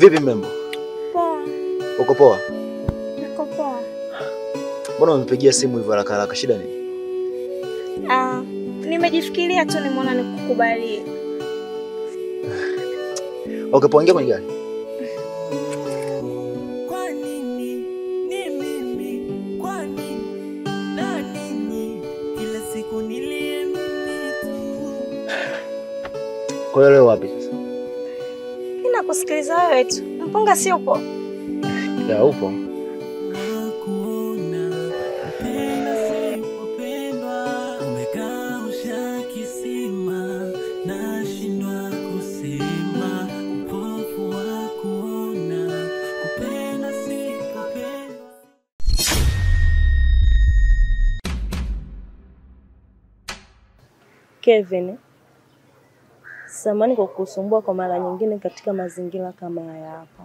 Vipi mrembo, Poa, uko poa? niko poa. Mbona umempigia simu hivyo haraka haraka, shida nini? Ah, nimejifikiria tu nimeona nikukubalie. Okay, poa, ingia kwenye gari. Kwa leo wapi? Sasa? Mimi nakusikiliza wewe tu. Mpunga si upo? Ya upo. Nakuona samani kwa kusumbua kwa mara nyingine katika mazingira kama haya hapa.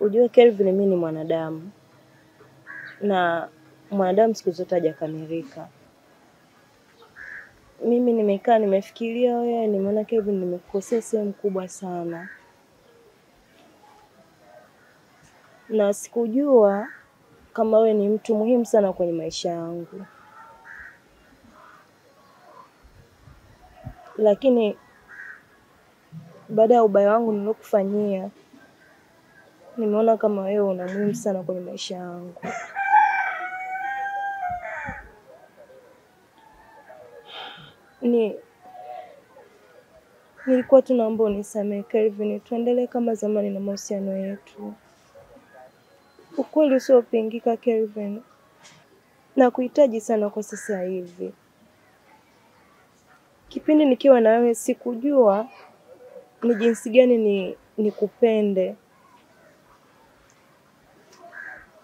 Ujue Kelvin, mimi ni mwanadamu na mwanadamu siku zote hajakamilika. Mimi nimekaa nimefikiria wewe, nimeona Kelvin, nimekukosea sehemu kubwa sana, na sikujua kama wewe ni mtu muhimu sana kwenye maisha yangu. Lakini baada ya ubaya wangu niliokufanyia, nimeona kama wewe una muhimu sana kwenye maisha yangu. Ni nilikuwa tu naomba unisamehe Kelvin, tuendelee kama zamani na mahusiano yetu. Ukweli usiopingika Kelvin, nakuhitaji sana kwa sasa hivi. Kipindi nikiwa na wewe sikujua ni jinsi gani ni nikupende,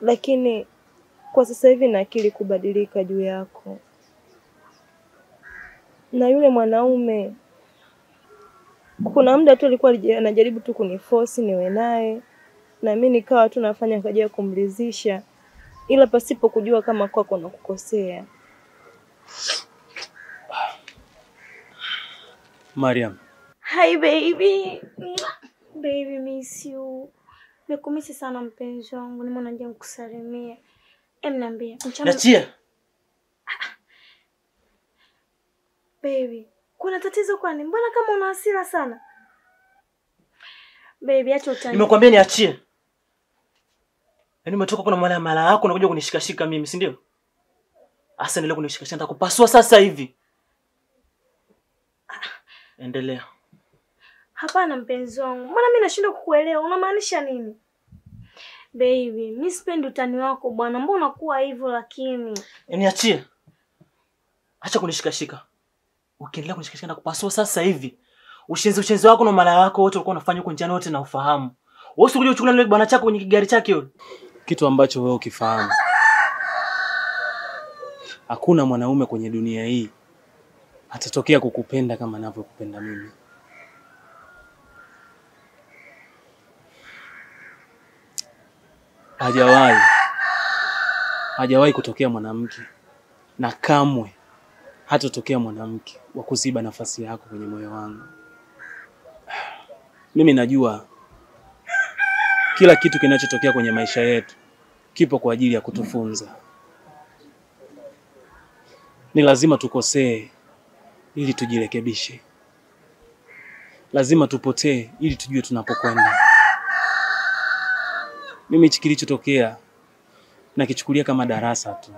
lakini kwa sasa hivi na akili kubadilika juu yako. Na yule mwanaume, kuna muda tu alikuwa anajaribu tu kunifosi niwe naye, na mimi nikawa tu nafanya kaja ya kumridhisha, ila pasipo kujua kama kwako nakukosea. Mariam, Hi baby. Baby miss you. Nimekumisi sana mpenzi wangu. Nimeona nje nikusalimie. Em niambie. Mchana Nachia. baby. Kuna tatizo kwani? Mbona kama una hasira sana? Baby acha utani. Nimekwambia niachie. Yaani umetoka kuna mara mara yako unakuja kunishikashika mimi, si ndio? Asa endelea kunishikashika nitakupasua sasa hivi. Endelea. Hapana mpenzi wangu. Mbona mimi nashindwa kukuelewa? Unamaanisha nini? Baby, mimi sipendi utani wako bwana. Mbona unakuwa hivyo lakini? Niachie. Acha kunishikashika. Ukiendelea kunishikashika na kupasua sasa hivi. Ushenzi ushenzi wako na mara wako wote ulikuwa unafanya huko njiani wote na ufahamu. Wewe usikuja uchukue ile bwana chako kwenye kigari chake yule. Kitu ambacho wewe ukifahamu. Hakuna mwanaume kwenye dunia hii atatokea kukupenda kama anavyokupenda mimi. Hajawahi, hajawahi kutokea mwanamke na kamwe hatotokea mwanamke wa kuziba nafasi yako kwenye moyo wangu. Mimi najua kila kitu kinachotokea kwenye maisha yetu kipo kwa ajili ya kutufunza. Ni lazima tukosee ili tujirekebishe. Lazima tupotee ili tujue tunapokwenda. Mimi hichi kilichotokea nakichukulia kama darasa tu.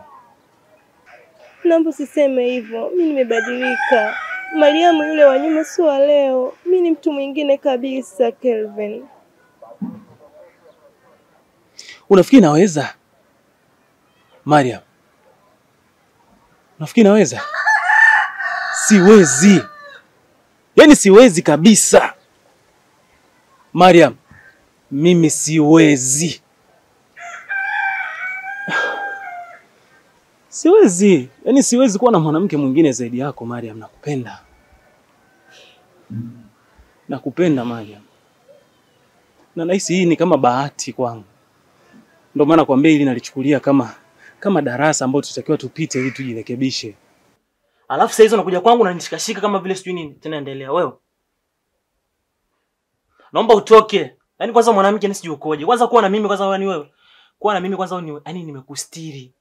Naomba usiseme hivyo, mi nimebadilika. Mariamu yule wa nyuma si wa leo, mi ni mtu mwingine kabisa. Kelvin, Unafikiri naweza? Mariam, unafikiri naweza? Siwezi, yaani siwezi kabisa. Mariam, mimi siwezi, Siwezi, yaani siwezi kuwa na mwanamke mwingine zaidi yako Mariam, nakupenda. Nakupenda Mariam. Na nahisi hii ni kama bahati kwangu. Ndio maana kwambia ili nalichukulia kama kama darasa ambayo tutakiwa tupite ili tujirekebishe. Alafu sasa hizo unakuja kwangu unanishikashika kama vile sijui nini. Tena endelea wewe. Naomba utoke. Yaani kwanza mwanamke ni sijui ukoje. Kwanza kuwa na mimi kwanza wewe ni wewe. Kuwa na mimi kwanza wewe ni wewe. yaani nimekustiri.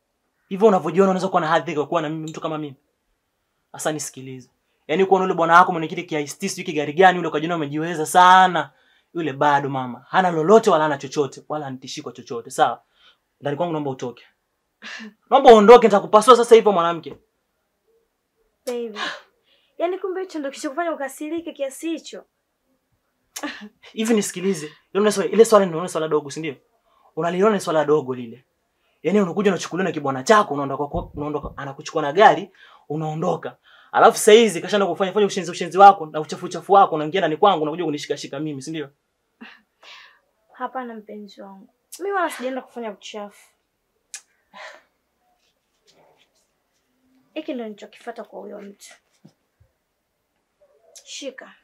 Hivyo unavyojiona unaweza kuwa na hadhi kwa kuwa na mimi mtu kama mimi. Sasa nisikilize. Yaani kuona yule bwana wako mwenye kile kiaisti sijui kigari gani yule ukajiona umejiweza sana. Yule bado mama. Hana lolote wala hana chochote wala hanitishi kwa chochote. Sawa? Ndani kwangu naomba utoke. Naomba uondoke nitakupasua sasa hivyo mwanamke. Baby. Yaani kumbe hicho ndio kilichokufanya ukasirike kiasi hicho. hivi nisikilize ile swali ile swali swala dogo si ndio unaliona ni swala dogo lile yaani unakuja unachukuliwa na kibwana chako unaondoka kwa- unaondoka anakuchukua na gari unaondoka alafu saa hizi kashaenda kufanya fanya ushenzi ushenzi wako na uchafu uchafu wako unaingia ndani kwangu unakuja kunishika shika mimi si ndio Hapana mpenzi wangu. Mimi wala sijaenda kufanya uchafu. Hiki ndio nilichokifuata kwa huyo mtu. Shika.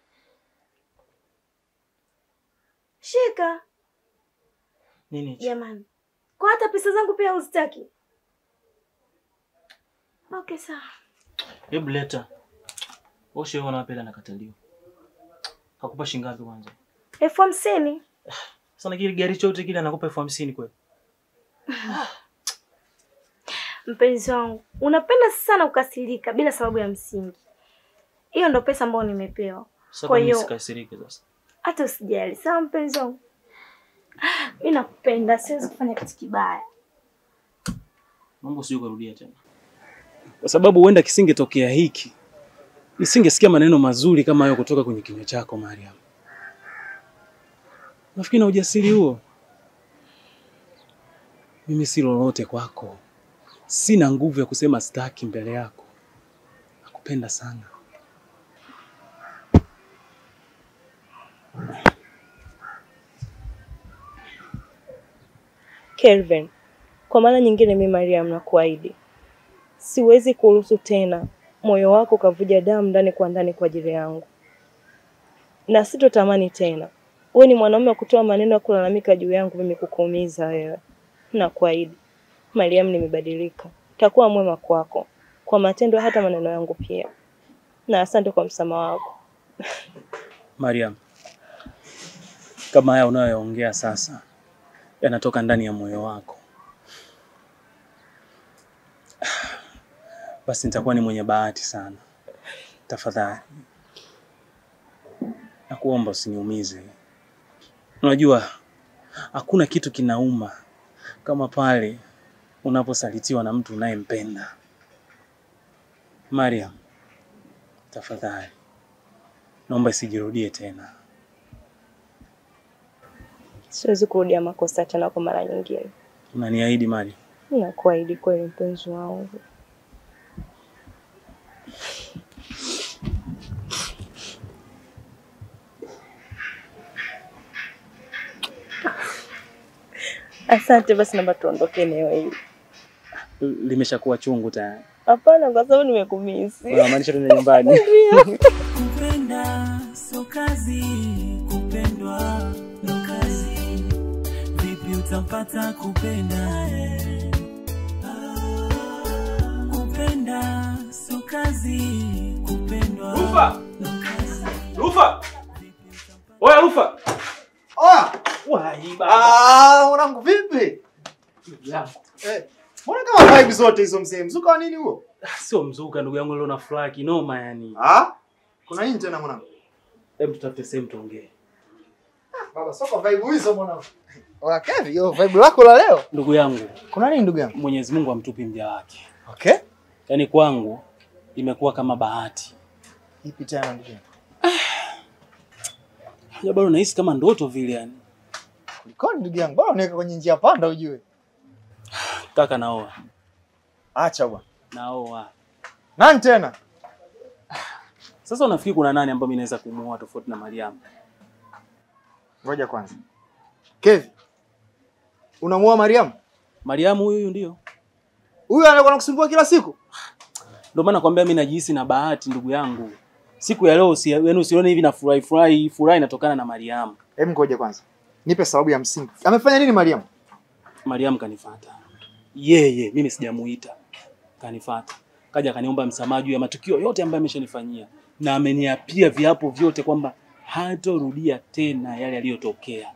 Shika nini jamani. Kwa hata pesa zangu pia uzitaki. Okay, sawa. hebu leta oshe wewe na pela nakataliwa hakupa ngapi kwanza elfu hamsini. sana kile gari chote kile anakupa elfu hamsini kweli Mpenzi wangu, unapenda sana kukasirika bila sababu ya msingi. Hiyo ndo pesa ambayo nimepewa. Kwa hiyo- usikasirike sasa Hata usijali, sawa mpenzi wangu. Mimi nakupenda, siwezi kufanya kitu kibaya. Mambo usije kurudia tena Kwa sababu huenda kisingetokea hiki. Nisingesikia maneno mazuri kama hayo kutoka kwenye kinywa chako Mariam. Nafikiri na ujasiri huo. Mimi si lolote kwako. Sina nguvu ya kusema sitaki mbele yako. Nakupenda sana. Kelvin, kwa mara nyingine mimi Mariam nakuahidi, siwezi kuruhusu tena moyo wako ukavuja damu ndani kwa ndani kwa ajili yangu, na sitotamani tena wewe ni mwanaume wa kutoa maneno ya kulalamika juu yangu mimi kukuumiza wewe. Nakuahidi Mariam, nimebadilika, takuwa mwema kwako kwa matendo, hata maneno yangu pia, na asante kwa msamaha wako. Mariam, kama haya unayoongea sasa yanatoka ndani ya moyo wako, basi nitakuwa ni mwenye bahati sana. Tafadhali nakuomba usiniumize. Unajua hakuna kitu kinauma kama pale unaposalitiwa na mtu unayempenda. Mariam, tafadhali naomba isijirudie tena. Siwezi kurudia makosa tena kwa mara nyingine. Unaniahidi Mariam? Nakuahidi kweli, mpenzi wangu. Asante, basi naomba tuondoke eneo hili. Limeshakuwa chungu tayari. Hapana, kwa sababu nimekumisi. Unamaanisha tuende nyumbani? Kupenda sio kazi, kupendwa ndo kazi. Vipi utampata kupenda? Kupenda sio kazi, kupendwa Rufa! Rufa! Oya Rufa! Oya! Wai baba. Ah, mwanangu vipi? Eh, mbona kama vibe zote hizo mzee? Mzuka wa nini huo? Sio mzuka ndugu yangu leo na furaha kinoma yani. Ah? Kuna nini tena mwanangu? Hebu tutafute sehemu tuongee. Baba, sio kwa vibe hizo mwanangu. Ola Kevi, yo vibe lako la leo. Ndugu yangu, Kuna nini ndugu yangu? Mwenyezi Mungu amtupi mja wake. Okay. Yaani kwangu imekuwa kama bahati. Ipi tena ndugu yangu? Ya bado nahisi kama ndoto vile yani. Kulikoni ndugu yangu? Bora uniweka kwenye njia panda ujue. Kaka naoa. Acha bwana. Naoa. Nani tena? Sasa unafikiri kuna nani ambaye mimi naweza kumuoa tofauti na Mariam? Ngoja kwanza. Kevi. Unamuoa Mariam? Mariam huyu huyu ndio. Huyu anakuwa anakusumbua kila siku. Ndio maana nakwambia mimi najihisi na bahati ndugu yangu. Siku ya leo yaani usione hivi na furahi furahi, furahi inatokana na Mariam. Hebu ngoja kwanza. Nipe sababu ya msingi. Amefanya nini Mariam? Mariam kanifuata. Yeye mimi sijamuita. Kanifuata. Kaja kaniomba msamaha juu ya matukio yote ambayo ameshanifanyia na ameniapia viapo vyote kwamba hatorudia tena yale yaliyotokea.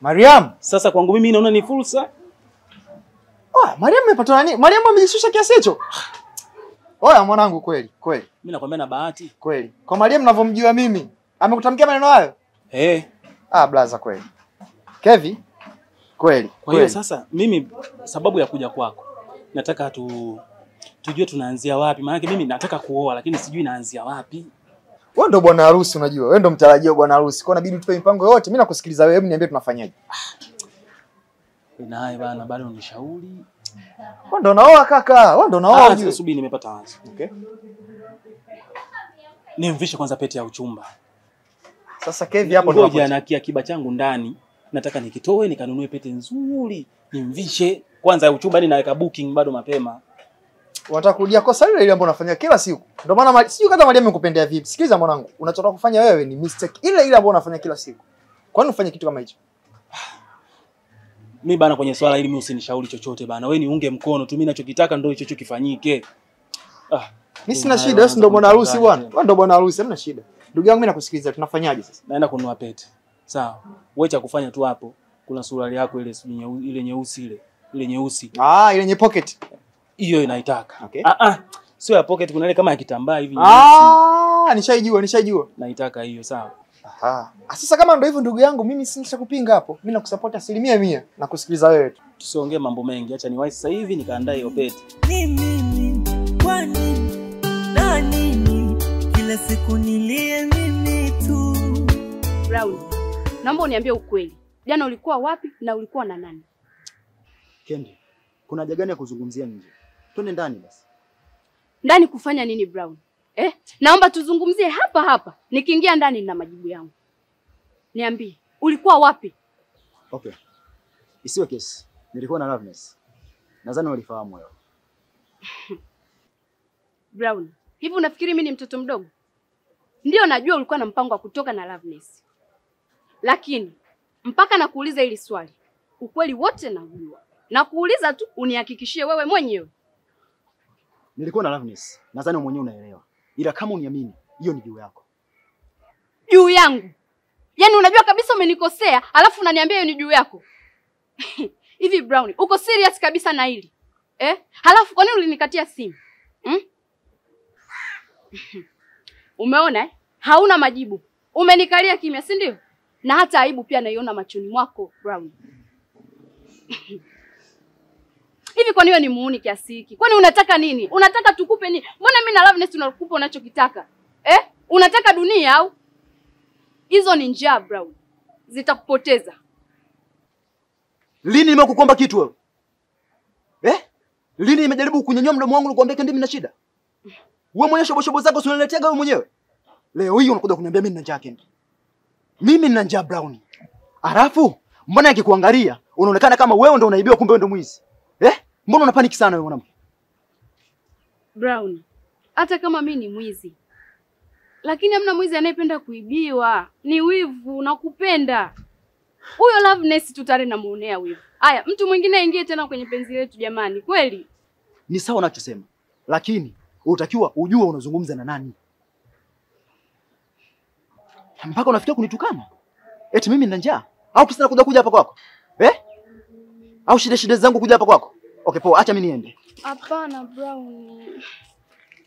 Mariam. Sasa kwangu mimi naona ni fursa. Ah, Mariam amepata nani? Mariam amejishusha kiasi hicho. Oya mwanangu kweli, kweli, Mimi nakwambia na bahati. kweli. Kwa Mariam ninavyomjua mimi, amekutamkia maneno hayo? Eh, Ah, blaza kweli. Kevi? Kweli. Kwa hiyo sasa mimi sababu ya kuja kwako nataka tu tujue tunaanzia wapi, maanake mimi nataka kuoa lakini sijui naanzia wapi. Wewe ndo bwana harusi unajua. Wewe ndo mtarajio bwana harusi. Kwa inabidi tupe mipango yote. Mimi nakusikiliza wewe, hebu niambie tunafanyaje. Naye bana bado unishauri. Wewe ndo unaoa kaka. Wewe ndo unaoa Ah, subiri, nimepata wazo. Okay. Nimvishe kwanza pete ya uchumba. Sasa Kevi hapo ndo Ngoja na kia kiba changu ndani, nataka nikitoe nikanunue pete nzuri nimvishe kwanza uchumba, ni naweka booking bado mapema. Watakurudia kosa lile ile ambalo unafanya kila siku. Ndio maana sijui kama Mariam amekupendea vipi. Sikiliza mwanangu, unachotaka kufanya wewe ni mistake ile ile ambayo unafanya kila siku. Kwa nini ufanye kitu kama hicho? Mi bana, kwenye swala hili mimi usinishauri chochote bana, wewe niunge mkono tu, mimi ninachokitaka ndio hicho hicho kifanyike. Ah, Mimi sina shida, wewe ndio bwana harusi bwana. Wewe ndio bwana harusi, hamna shida. Ndugu yangu mimi nakusikiliza, tunafanyaje sasa? naenda kununua pete. Sawa. Wewe cha kufanya tu hapo, kuna suruali yako ile ile nyeusi ile, ile nyeusi. Ah, ile yenye pocket. Hiyo inaitaka. Okay. Ah ah. Sio ya pocket, kuna ile kama ya kitambaa hivi. Ah, nishaijua, nishaijua. Naitaka hiyo, sawa. Aha. Ah, sasa kama ndio hivyo ndugu yangu, mimi si nishakupinga hapo. Mimi nakusupport asilimia mia na kusikiliza wewe tu. Tusiongee mambo mengi, acha niwahi sasa hivi nikaandae hiyo pete. Ni mimi, kwa nini na nini? Kila siku nilie mimi tu. Brown, naomba uniambie ukweli. Jana ulikuwa wapi na ulikuwa na nani? Kendi, kuna haja gani ya kuzungumzia nje? Twende ndani basi. Ndani kufanya nini Brown? Eh? Naomba tuzungumzie hapa hapa. Nikiingia ndani na majibu yangu. Niambie, ulikuwa wapi? Okay. Isiwe kesi. Nilikuwa na Loveness. Nadhani walifahamu wewe. Brown, hivi unafikiri mimi ni mtoto mdogo? Ndio najua ulikuwa na mpango wa kutoka na Loveness. Lakini mpaka nakuuliza hili swali, ukweli wote naujua, nakuuliza tu unihakikishie wewe mwenyewe. Nilikuwa na Loveness. Nadhani mwenyewe unaelewa. Ila kama uniamini, hiyo ni juu yako. Juu yangu. Yaani unajua kabisa umenikosea, alafu unaniambia hiyo ni juu yako. Hivi Brown, uko serious kabisa na hili? Eh? Halafu kwa nini ulinikatia simu? Hmm? Umeona eh? Hauna majibu. Umenikalia kimya, si ndio? Na hata aibu pia naiona machoni mwako, Brown. Hivi kwa nini ni muuni kiasi hiki? Kwani unataka nini? Unataka tukupe nini? Mbona mimi na Loveness tunakupa unachokitaka? Eh? Unataka dunia au? Hizo ni njaa, Brown. Zitakupoteza. Lini nimekukomba kitu wewe? Eh? Lini nimejaribu kunyanyua mdomo wangu nikuambia kwamba mimi na shida? Wewe mwenyewe shobo shobo zako si unanileteaga wewe mwenyewe. Leo hii unakuja kuniambia mimi nina njaa Kendi. Mimi nina njaa Brown. Alafu mbona akikuangalia unaonekana kama wewe ndo unaibiwa kumbe wewe ndo mwizi. Eh? Mbona unapaniki sana wewe mwanamke? Brown, hata kama mi ni mwizi, lakini hamna mwizi anayependa kuibiwa. Ni wivu na kupenda. Huyo Loveness tu tare namuonea wivu. Aya, mtu mwingine aingie tena kwenye penzi letu jamani, kweli? Ni sawa unachosema. Lakini utakiwa ujue unazungumza na nani. Mpaka unafikia kunitukana. Eti mimi nina njaa? Au kisa nakuja kuja hapa kwako? Eh? Au shida shida zangu kuja hapa kwako? Okay, poa, acha mimi niende. Hapana Brown,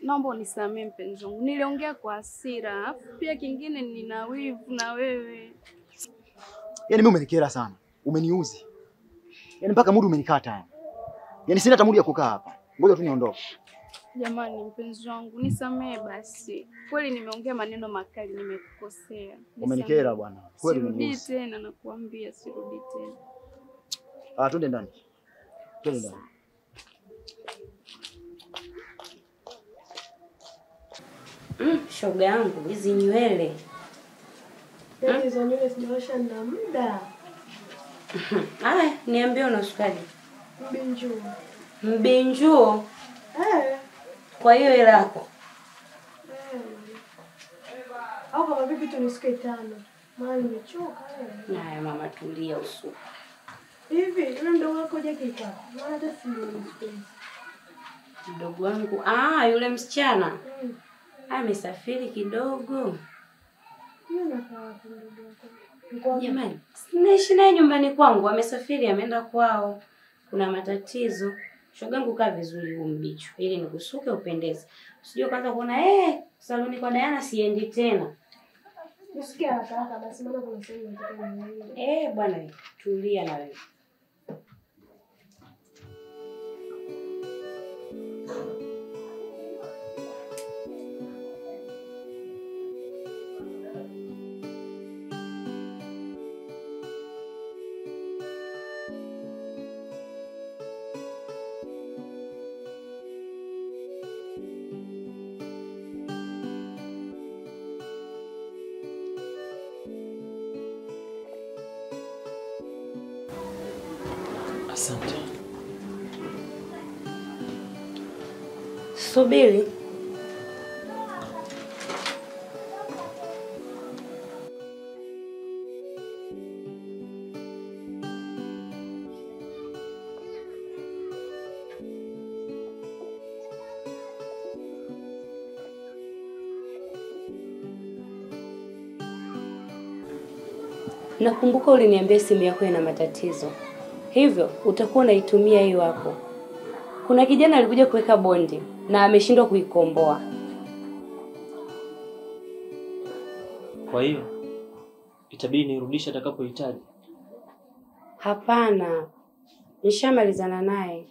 naomba unisamee mpenzi wangu, niliongea kwa hasira. Pia kingine, nina wivu na wewe. Yaani mimi umenikera sana. Umeniuzi. Yaani mpaka muda umenikata. Yaani sina hata muda ya kukaa hapa. Ngoja tu niondoke. Jamani, mpenzi wangu, nisamee basi. Kweli nimeongea maneno makali, nimekukosea. Umenikera bwana. Kweli Sirudi umeniuzi. tena, nakuambia sirudi tena. Ah, twende ndani. Twende ndani. Mm, shoga yangu hizi nywele Yaani hizo nywele zinaosha na muda. Aya, niambie unasukaje? Mbinjuo. Mbinjuo Eh. Kwa hiyo hela yako. Au mama, vipi tu nisike tano. Maana nimechoka. Haya mama, tulia usuku. Hivi yule mdogo wako je kika? Maana hata simuoni siku. Mdogo wangu, ah, yule msichana Mm. amesafiri kidogo. Jamani, naishi naye nyumbani kwangu, amesafiri ameenda kwao. Kuna matatizo. Shogangu, kaa vizuri huu mbicho ili nikusuke upendeze. Usijue kwanza kuona eh, saluni kwa Diana siendi tena. Usikia haraka haraka basi maana kuna sehemu nataka niende. Eh, bwana tulia na wewe. Asante. Subiri. Nakumbuka uliniambia simu yako ina matatizo, hivyo utakuwa unaitumia hiyo hapo. Kuna kijana alikuja kuweka bondi na ameshindwa kuikomboa. Kwa hiyo itabidi nirudishe atakapohitaji. Hapana, nishamalizana naye.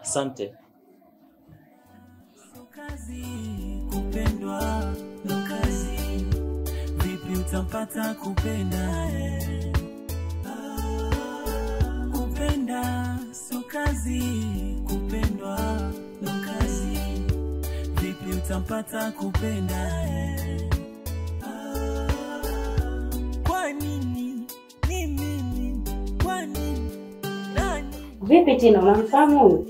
Asante. kazi kupendwa ndo kazi vipi utampata kupenda kupenda so kazi kupendwa ndo kazi vipi utampata kupenda eh? Ah, kwa nini ni mimi kwa nini nani Vipi Tino, unamfahamu huyu?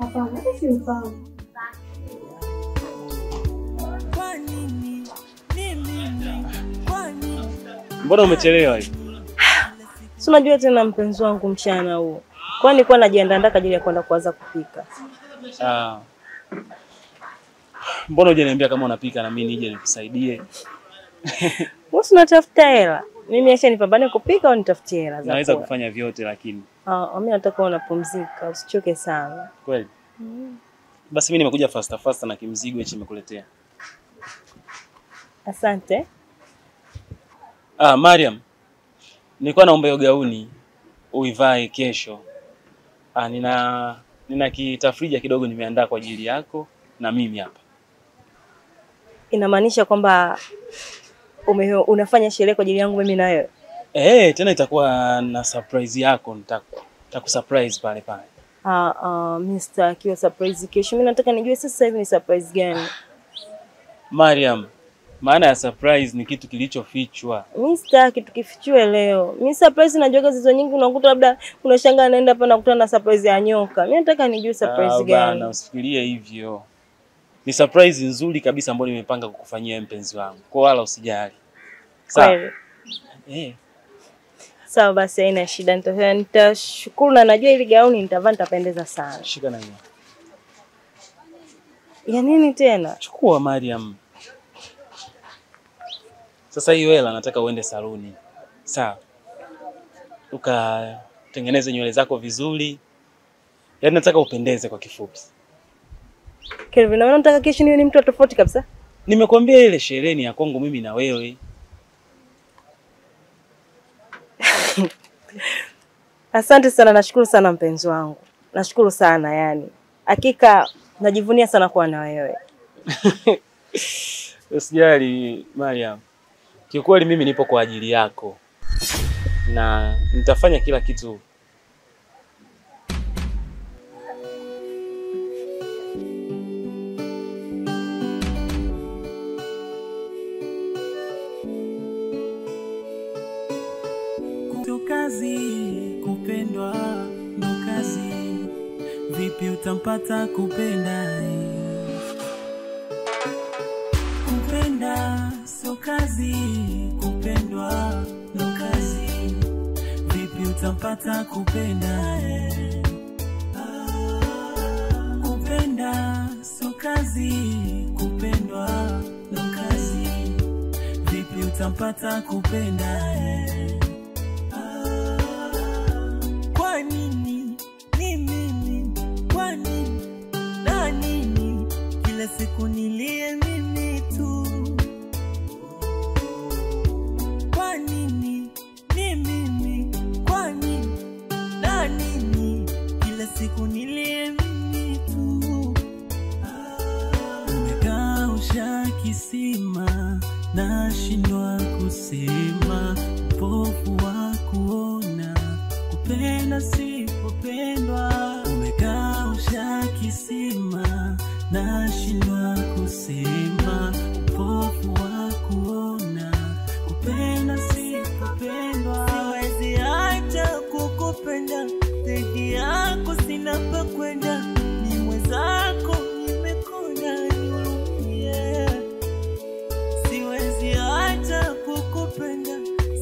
Hapana, simfahamu. Mbona umechelewa hivi? Si unajua tena mpenzi wangu mchana huo. Kwa nilikuwa najiandaa kwa ajili ya kwenda kuanza kupika. Ah. Mbona hujaniambia kama unapika na mimi nije nikusaidie? Wewe unatafuta hela. Mimi acha nipambane kupika au nitafutie hela za Naweza kufanya vyote lakini Ah, mimi nataka unapumzika, usichoke sana. kweli. Basi mimi nimekuja fasta fasta na kimzigo hichi nimekuletea. Asante. Ah, Mariam. Nilikuwa naomba hiyo gauni uivae kesho. Ah, nina nina kitafrija kidogo nimeandaa kwa ajili yako na mimi hapa. Inamaanisha kwamba ume, unafanya sherehe kwa ajili yangu mimi na wewe. Eh, tena itakuwa na surprise yako nitaku nitakusurprise pale pale. Ah, ah, Mr. Kiwa surprise kesho. Mimi nataka nijue sasa hivi ni surprise gani. Mariam, maana ya surprise ni kitu kilichofichwa. Mimi sitaki tukifichue leo. mi surprise najua zizo nyingi unakuta labda unashangaa anaenda hapa nakutana na surprise ya nyoka. mi nataka nijue surprise Ah, gani. Bana, usifikirie hivyo. Ni surprise nzuri kabisa ambayo nimepanga kukufanyia mpenzi wangu. Kwa wala usijali. Sawa? Eh, Sawa basi haina shida. Nita- Nitashukuru na najua ili gauni nitavaa nitapendeza sana. shika na hiyo. Ya nini tena? Chukua Mariam. Sasa hiyo hela nataka uende saluni. Sawa. Ukatengeneze nywele zako vizuri. Yaani nataka upendeze kwa kifupi. Kelvin, naona nataka kesho niwe ni mtu tofauti kabisa. nimekuambia ile sherehe ni ya kwangu mimi na wewe. Asante sana, nashukuru sana mpenzi wangu. Nashukuru sana yani. Hakika najivunia sana kuwa na wewe. Usijali Mariam. Kiukweli mimi nipo kwa ajili yako. Na nitafanya kila kitu. Kazi kupendwa ndo kazi. Vipi utampata kupenda kazi, kupendwa ndo kazi. Vipi utampata kupenda eh? Kupenda so kazi, kupendwa ndo kazi. Vipi utampata kupenda eh?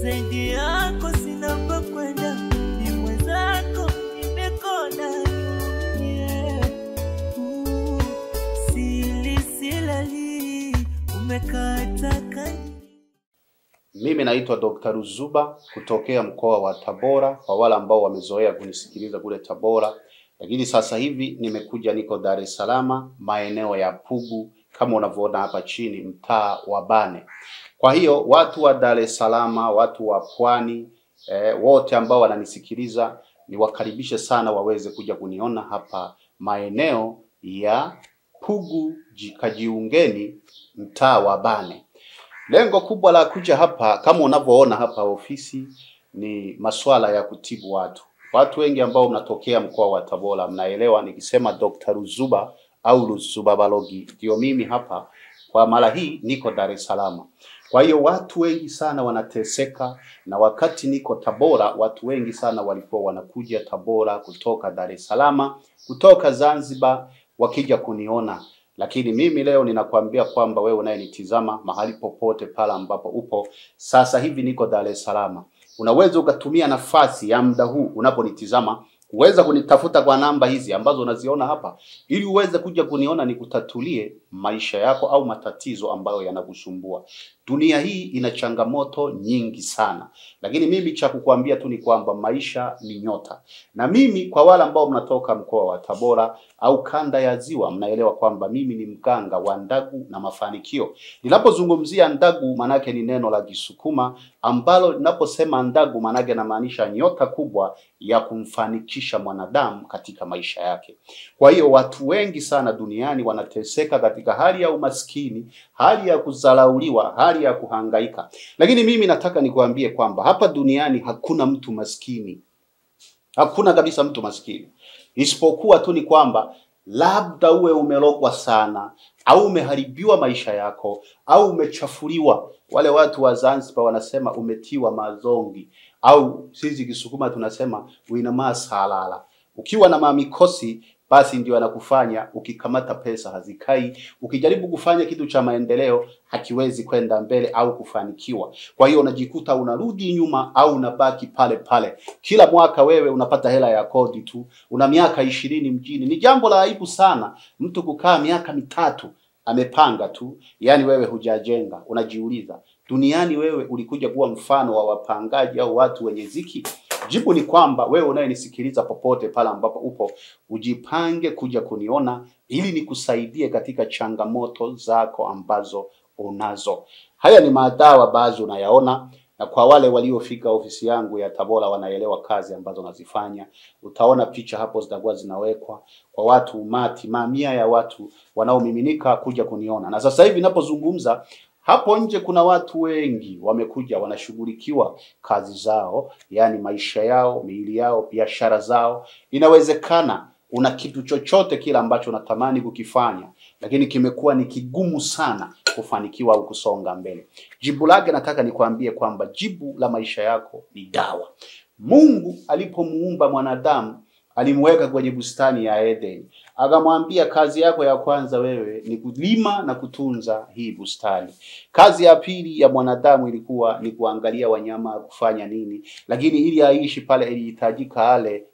Zaidi yako sina pa kwenda, ni mwenzako nimekona Mimi naitwa Dr. Ruzuba kutokea mkoa wa Tabora, kwa wale ambao wamezoea kunisikiliza kule Tabora, lakini sasa hivi nimekuja, niko Dar es Salaam, maeneo ya Pugu kama unavyoona hapa chini, mtaa wa Bane. Kwa hiyo watu wa Dar es Salaam, watu wa Pwani eh, wote ambao wananisikiliza niwakaribishe sana waweze kuja kuniona hapa maeneo ya Pugu, kajiungeni, mtaa wa Bane. Lengo kubwa la kuja hapa kama unavyoona hapa ofisi ni masuala ya kutibu watu. Watu wengi ambao mnatokea mkoa wa Tabora mnaelewa nikisema Dr. Ruzuba au Ruzuba Balogi ndio mimi hapa. Kwa mara hii niko Dar es Salaam. Kwa hiyo watu wengi sana wanateseka, na wakati niko Tabora, watu wengi sana walikuwa wanakuja Tabora kutoka Dar es Salaam, kutoka Zanzibar, wakija kuniona lakini mimi leo ninakwambia kwamba wewe unayenitizama mahali popote pale ambapo upo sasa hivi, niko Dar es Salaam. Unaweza ukatumia nafasi ya muda huu unaponitizama uweza kunitafuta kwa namba hizi ambazo unaziona hapa, ili uweze kuja kuniona nikutatulie maisha yako au matatizo ambayo yanakusumbua. Dunia hii ina changamoto nyingi sana, lakini mimi cha kukuambia tu ni kwamba maisha ni nyota, na mimi kwa wale ambao mnatoka mkoa wa Tabora au kanda ya Ziwa, mnaelewa kwamba mimi ni mganga wa ndagu na mafanikio. Ninapozungumzia ndagu, manake ni neno la Kisukuma ambalo ninaposema ndagu, manake namaanisha nyota kubwa ya kumfanikisha mwanadamu katika maisha yake. Kwa hiyo watu wengi sana duniani wanateseka katika hali ya umaskini, hali ya kudharauliwa, hali ya kuhangaika. Lakini mimi nataka nikuambie kwamba hapa duniani hakuna mtu maskini, hakuna kabisa mtu maskini, isipokuwa tu ni kwamba labda uwe umelogwa sana au umeharibiwa maisha yako au umechafuliwa. Wale watu wa Zanzibar wanasema umetiwa mazongi, au sisi Kisukuma tunasema uinamaa salala. Ukiwa na mamikosi basi ndio anakufanya ukikamata pesa hazikai, ukijaribu kufanya kitu cha maendeleo hakiwezi kwenda mbele au kufanikiwa. Kwa hiyo unajikuta unarudi nyuma au unabaki pale pale. Kila mwaka wewe unapata hela ya kodi tu, una miaka ishirini mjini. Ni jambo la aibu sana mtu kukaa miaka mitatu amepanga tu, yani wewe hujajenga. Unajiuliza, duniani wewe ulikuja kuwa mfano wa wapangaji au watu wenye ziki? Jibu ni kwamba wewe unayenisikiliza popote pale ambapo upo, ujipange kuja kuniona ili nikusaidie katika changamoto zako ambazo unazo. Haya ni madawa baadhi unayaona, na kwa wale waliofika ofisi yangu ya Tabora wanaelewa kazi ambazo nazifanya. Utaona picha hapo zitakuwa zinawekwa kwa watu, umati, mamia ya watu wanaomiminika kuja kuniona, na sasa hivi ninapozungumza hapo nje kuna watu wengi wamekuja wanashughulikiwa kazi zao, yaani maisha yao, miili yao, biashara zao. Inawezekana una kitu chochote kile ambacho unatamani kukifanya, lakini kimekuwa ni kigumu sana kufanikiwa au kusonga mbele. Jibu lake nataka nikwambie kwamba jibu la maisha yako ni dawa. Mungu alipomuumba mwanadamu alimweka kwenye bustani ya Edeni, akamwambia kazi yako ya kwanza wewe ni kulima na kutunza hii bustani. Kazi ya pili ya mwanadamu ilikuwa ni kuangalia wanyama, kufanya nini, lakini ili aishi pale ilihitajika ale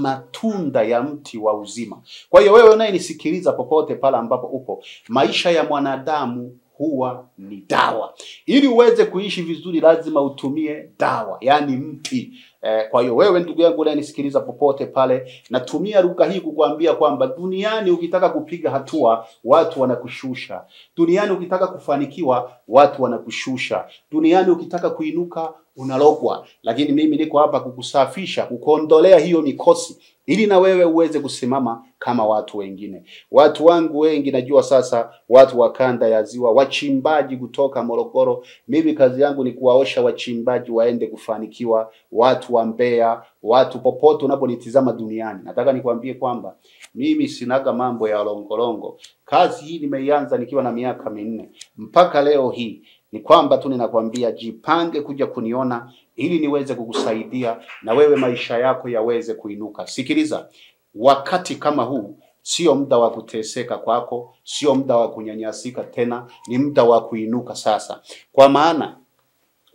matunda ya mti wa uzima. Kwa hiyo wewe unayenisikiliza popote pale ambapo upo, maisha ya mwanadamu huwa ni dawa. Ili uweze kuishi vizuri, lazima utumie dawa, yaani mti. Eh, kwa hiyo wewe ndugu yangu unayenisikiliza popote pale, natumia lugha hii kukuambia kwamba duniani ukitaka kupiga hatua watu wanakushusha. Duniani ukitaka kufanikiwa watu wanakushusha. Duniani ukitaka kuinuka unalogwa, lakini mimi niko hapa kukusafisha, kukuondolea hiyo mikosi ili na wewe uweze kusimama kama watu wengine. Watu wangu wengi najua sasa, watu wa kanda ya Ziwa, wachimbaji kutoka Morogoro, mimi kazi yangu ni kuwaosha wachimbaji waende kufanikiwa, watu wa Mbeya, watu popote unaponitizama duniani. Nataka nikwambie kwamba mimi sinaga mambo ya longolongo. Kazi hii nimeianza nikiwa na miaka minne mpaka leo hii ni kwamba tu ninakwambia jipange kuja kuniona ili niweze kukusaidia na wewe maisha yako yaweze kuinuka. Sikiliza, wakati kama huu sio muda wa kuteseka kwako, sio muda wa kunyanyasika tena, ni muda wa kuinuka sasa, kwa maana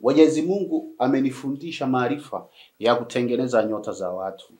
Mwenyezi Mungu amenifundisha maarifa ya kutengeneza nyota za watu,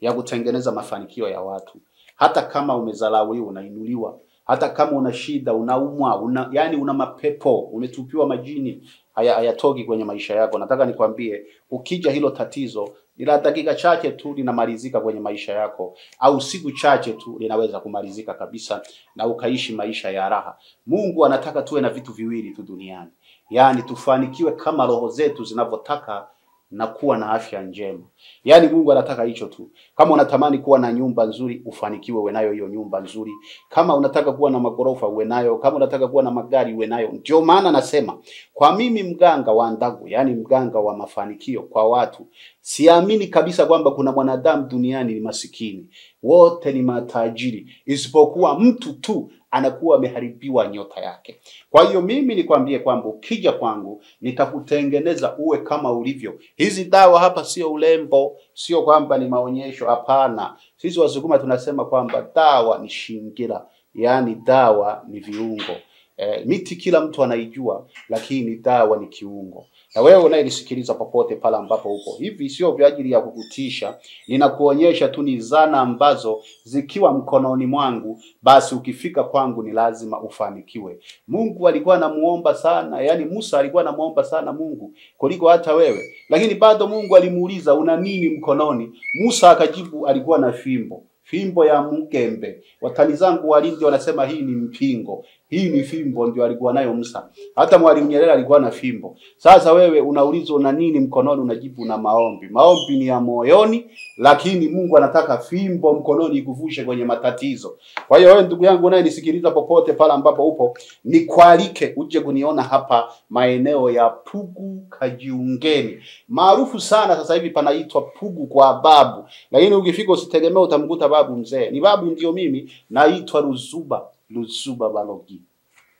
ya kutengeneza mafanikio ya watu. Hata kama umezalauliwa, unainuliwa hata kama una shida, unaumwa, una, yani una mapepo, umetupiwa majini, haya hayatoki kwenye maisha yako. Nataka nikwambie, ukija hilo tatizo ni la dakika chache tu linamalizika kwenye maisha yako, au siku chache tu linaweza kumalizika kabisa na ukaishi maisha ya raha. Mungu anataka tuwe na vitu viwili tu duniani, yaani tufanikiwe kama roho zetu zinavyotaka na kuwa na afya njema. Yaani Mungu anataka hicho tu. Kama unatamani kuwa na nyumba nzuri, ufanikiwe uwe nayo hiyo nyumba nzuri. Kama unataka kuwa na magorofa uwe nayo. Kama unataka kuwa na magari uwe nayo. Ndio maana nasema kwa mimi mganga wa ndagu, yaani mganga wa mafanikio kwa watu, siamini kabisa kwamba kuna mwanadamu duniani ni masikini. Wote ni matajiri, isipokuwa mtu tu anakuwa ameharibiwa nyota yake. Kwa hiyo mimi nikwambie kwamba ukija kwangu nitakutengeneza uwe kama ulivyo. Hizi dawa hapa sio ulembo, sio kwamba ni maonyesho, hapana. Sisi Wasukuma tunasema kwamba dawa ni shingira, yaani dawa ni viungo. E, miti kila mtu anaijua, lakini dawa ni kiungo. Na wewe unayenisikiliza popote pale ambapo upo, hivi sio vya ajili ya kukutisha, ninakuonyesha tu ni zana ambazo zikiwa mkononi mwangu, basi ukifika kwangu ni lazima ufanikiwe. Mungu alikuwa anamuomba sana, yani Musa alikuwa anamuomba sana Mungu kuliko hata wewe, lakini bado Mungu alimuuliza una nini mkononi? Musa akajibu alikuwa na fimbo fimbo ya mgembe. Watani zangu walinzi wanasema hii ni mpingo, hii ni fimbo, ndio alikuwa nayo Musa. Hata Mwalimu Nyerere alikuwa na fimbo. Sasa wewe unaulizwa na nini mkononi, unajibu na maombi. Maombi ni ya moyoni, lakini Mungu anataka fimbo mkononi ikuvushe kwenye matatizo. Kwa hiyo wewe ndugu yangu naye nisikiliza, popote pale ambapo upo, nikualike uje kuniona hapa maeneo ya Pugu Kajiungeni, maarufu sana sasa hivi panaitwa Pugu kwa babu, lakini ukifika usitegemee utamkuta babu mzee. Ni babu ndio mimi, naitwa Ruzuba losuba balongi